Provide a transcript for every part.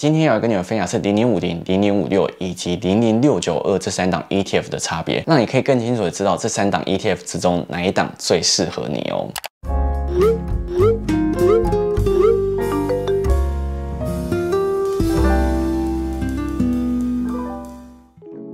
今天要跟你们分享是零零五零、零零五六以及零零六九二这三档 ETF 的差别，让你可以更清楚的知道这三档 ETF 之中哪一档最适合你哦。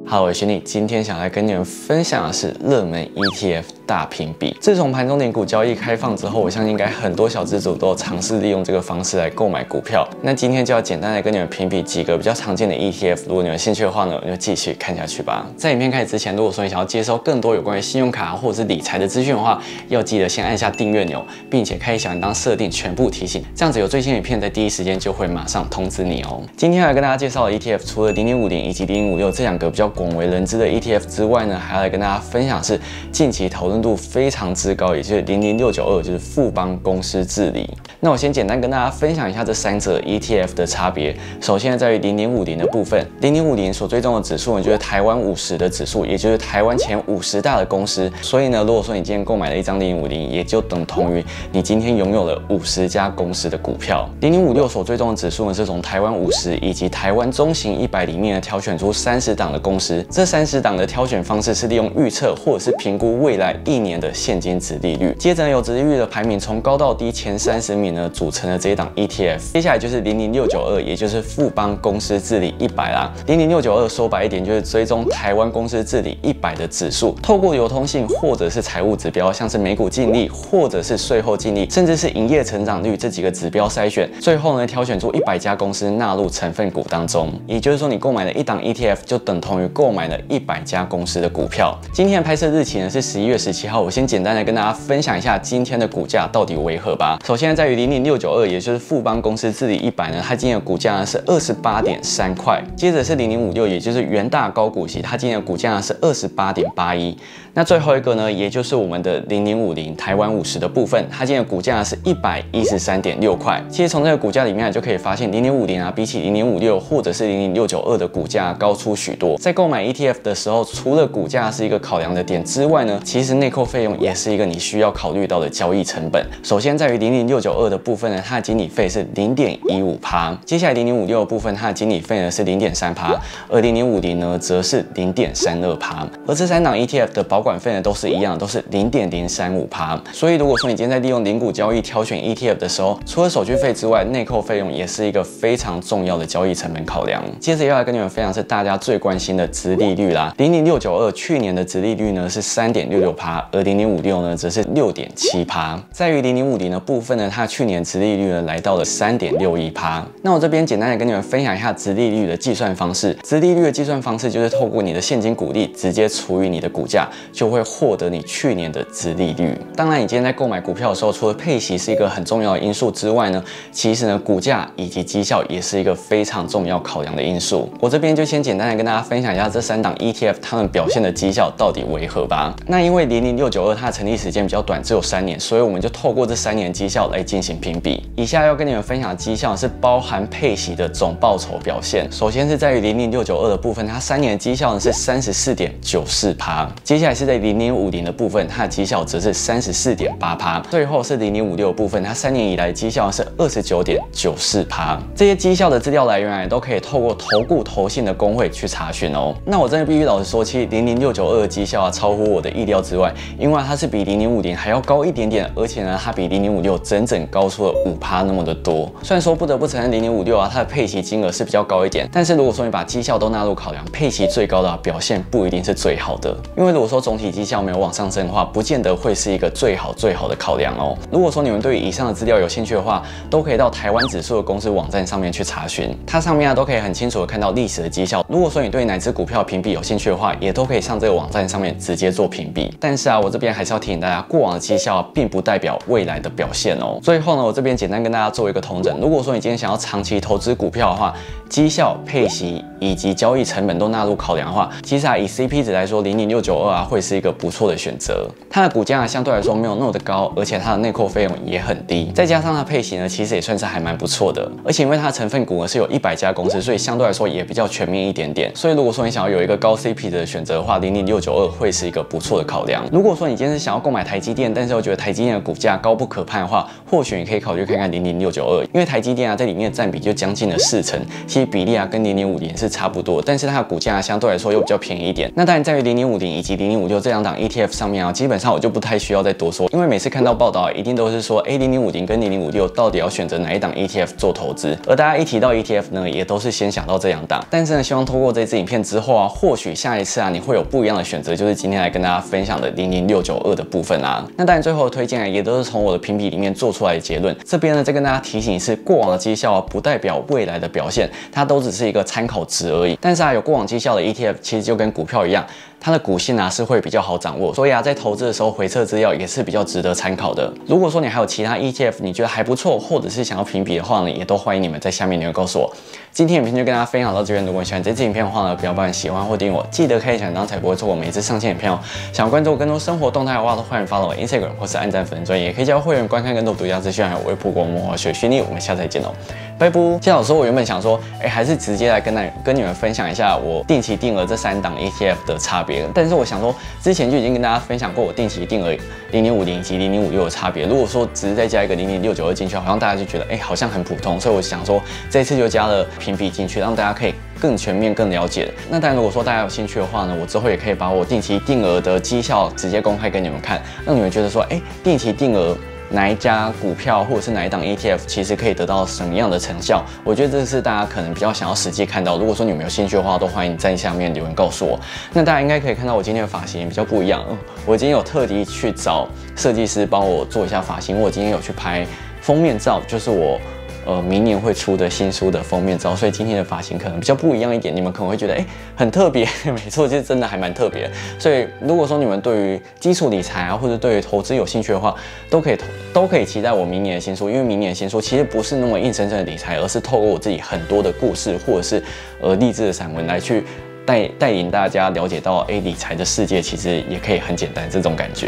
好，我是徐你，今天想来跟你们分享的是热门 ETF。大评比。自从盘中点股交易开放之后，我相信应该很多小资主都尝试利用这个方式来购买股票。那今天就要简单的跟你们评比几个比较常见的 ETF。如果你们兴趣的话呢，就继续看下去吧。在影片开始之前，如果说你想要接收更多有关于信用卡或者是理财的资讯的话，要记得先按下订阅钮，并且开小铃铛设定全部提醒，这样子有最新影片在第一时间就会马上通知你哦。今天来跟大家介绍的 ETF，除了零零五零以及零零五六这两个比较广为人知的 ETF 之外呢，还要来跟大家分享是近期讨论。度非常之高，也就是零零六九二，就是富邦公司治理。那我先简单跟大家分享一下这三者 ETF 的差别。首先在于零零五零的部分，零零五零所追踪的指数呢，就是台湾五十的指数，也就是台湾前五十大的公司。所以呢，如果说你今天购买了一张零零五零，也就等同于你今天拥有了五十家公司的股票。零零五六所追踪的指数呢，是从台湾五十以及台湾中型一百里面呢挑选出三十档的公司。这三十档的挑选方式是利用预测或者是评估未来。一年的现金值利率，接着有值利率的排名从高到低前三十名呢组成了这一档 ETF。接下来就是零零六九二，也就是富邦公司治理一百啦。零零六九二说白一点就是追踪台湾公司治理一百的指数，透过流通性或者是财务指标，像是每股净利或者是税后净利，甚至是营业成长率这几个指标筛选，最后呢挑选出一百家公司纳入成分股当中。也就是说，你购买了一档 ETF 就等同于购买了一百家公司的股票。今天的拍摄日期呢是十一月十。七号，我先简单的跟大家分享一下今天的股价到底为何吧。首先在于零零六九二，也就是富邦公司自己一百呢，它今天的股价呢是二十八点三块。接着是零零五六，也就是元大高股息，它今天的股价呢是二十八点八一。那最后一个呢，也就是我们的零零五零台湾五十的部分，它今天的股价是一百一十三点六块。其实从这个股价里面就可以发现，零零五零啊，比起零零五六或者是零零六九二的股价高出许多。在购买 ETF 的时候，除了股价是一个考量的点之外呢，其实内扣费用也是一个你需要考虑到的交易成本。首先在于零零六九二的部分呢，它的经理费是零点一五趴。接下来零零五六的部分，它的经理费呢是零点三趴，而零零五零呢则是零点三二趴。而这三档 ETF 的保管费呢都是一样，都是零点零三五趴。所以如果说你今天在利用零股交易挑选 ETF 的时候，除了手续费之外，内扣费用也是一个非常重要的交易成本考量。接着要来跟你们分享是大家最关心的值利率啦。零零六九二去年的值利率呢是三点六六趴，而零零五六呢则是六点七趴。在于零零五零的部分呢，它去年值利率呢来到了三点六一趴。那我这边简单的跟你们分享一下值利率的计算方式。值利率的计算方式就是透过你的现金股利直接除以你的股价，就会。获得你去年的资利率。当然，你今天在购买股票的时候，除了配息是一个很重要的因素之外呢，其实呢，股价以及绩效也是一个非常重要考量的因素。我这边就先简单的跟大家分享一下这三档 ETF 它们表现的绩效到底为何吧。那因为零零六九二它的成立时间比较短，只有三年，所以我们就透过这三年绩效来进行评比。以下要跟你们分享的绩效是包含配息的总报酬表现。首先是在于零零六九二的部分，它三年的绩效呢是三十四点九四趴。接下来是在零零五零的部分，它的绩效则是三十四点八趴。最后是零零五六部分，它三年以来绩效是二十九点九四趴。这些绩效的资料来源也都可以透过投顾投信的工会去查询哦。那我真的必须老实说，其实零零六九二的绩效啊，超乎我的意料之外，因为它是比零零五零还要高一点点，而且呢，它比零零五六整整高出了五趴那么的多。虽然说不得不承认零零五六啊，它的配息金额是比较高一点，但是如果说你把绩效都纳入考量，配息最高的表现不一定是最好的。因为如果说总体绩效没有往上升的话，不见得会是一个最好最好的考量哦。如果说你们对以上的资料有兴趣的话，都可以到台湾指数的公司网站上面去查询，它上面啊都可以很清楚的看到历史的绩效。如果说你对哪只股票评比有兴趣的话，也都可以上这个网站上面直接做评比。但是啊，我这边还是要提醒大家，过往的绩效并不代表未来的表现哦。最后呢，我这边简单跟大家做一个统整。如果说你今天想要长期投资股票的话，绩效、配息以及交易成本都纳入考量的话，其实啊以 CP 值来说，零零六九二啊会。会是一个不错的选择。它的股价相对来说没有那么的高，而且它的内扣费用也很低，再加上它配型呢，其实也算是还蛮不错的。而且因为它的成分股呢是有一百家公司，所以相对来说也比较全面一点点。所以如果说你想要有一个高 CP 的选择的话，零零六九二会是一个不错的考量。如果说你今天是想要购买台积电，但是又觉得台积电的股价高不可攀的话，或许你可以考虑看看零零六九二，因为台积电啊在里面占比就将近了四成，其实比例啊跟零零五零是差不多，但是它的股价相对来说又比较便宜一点。那当然在于零零五零以及零零五六这两档 ETF 上面啊，基本上我就不太需要再多说，因为每次看到报道一定都是说，A 零零五零跟零零五六到底要选择哪一档 ETF 做投资？而大家一提到 ETF 呢，也都是先想到这两档。但是呢，希望通过这支影片之后啊，或许下一次啊，你会有不一样的选择，就是今天来跟大家分享的零零六九二的部分啊。那当然最后的推荐啊，也都是从我的评比里面做出来的结论。这边呢，再跟大家提醒一次，过往的绩效啊，不代表未来的表现，它都只是一个参考值而已。但是啊，有过往绩效的 ETF，其实就跟股票一样。它的股性啊是会比较好掌握，所以啊在投资的时候回测资料也是比较值得参考的。如果说你还有其他 ETF 你觉得还不错，或者是想要评比的话呢，也都欢迎你们在下面留言告诉我。今天影片就跟大家分享到这边，如果喜欢这支影片的话呢，不要忘了喜欢或订阅我，记得开小铃铛才不会错过每一次上线影片哦。想关注我更多生活动态的话，都欢迎 follow Instagram 或是按赞粉专，也可以加入会员观看更多独家资讯，还有微博国魔法学训练。我们下次再见哦。拜拜。现在老师，我原本想说，哎，还是直接来跟那跟你们分享一下我定期定额这三档 ETF 的差。别但是我想说，之前就已经跟大家分享过我定期定额零零五零及零零五六的差别。如果说只是再加一个零零六九二进去，好像大家就觉得，哎，好像很普通。所以我想说，这次就加了评比进去，让大家可以更全面、更了解。那当然，如果说大家有兴趣的话呢，我之后也可以把我定期定额的绩效直接公开给你们看，让你们觉得说，哎，定期定额。哪一家股票或者是哪一档 ETF，其实可以得到什么样的成效？我觉得这是大家可能比较想要实际看到。如果说你们有兴趣的话，都欢迎在下面留言告诉我。那大家应该可以看到我今天的发型比较不一样。我今天有特地去找设计师帮我做一下发型。我今天有去拍封面照，就是我。呃，明年会出的新书的封面照，所以今天的发型可能比较不一样一点，你们可能会觉得哎，很特别。没错，其实真的还蛮特别。所以如果说你们对于基础理财啊，或者对于投资有兴趣的话，都可以投都可以期待我明年的新书，因为明年的新书其实不是那么硬生生的理财，而是透过我自己很多的故事或者是呃励志的散文来去带带领大家了解到，哎，理财的世界其实也可以很简单这种感觉。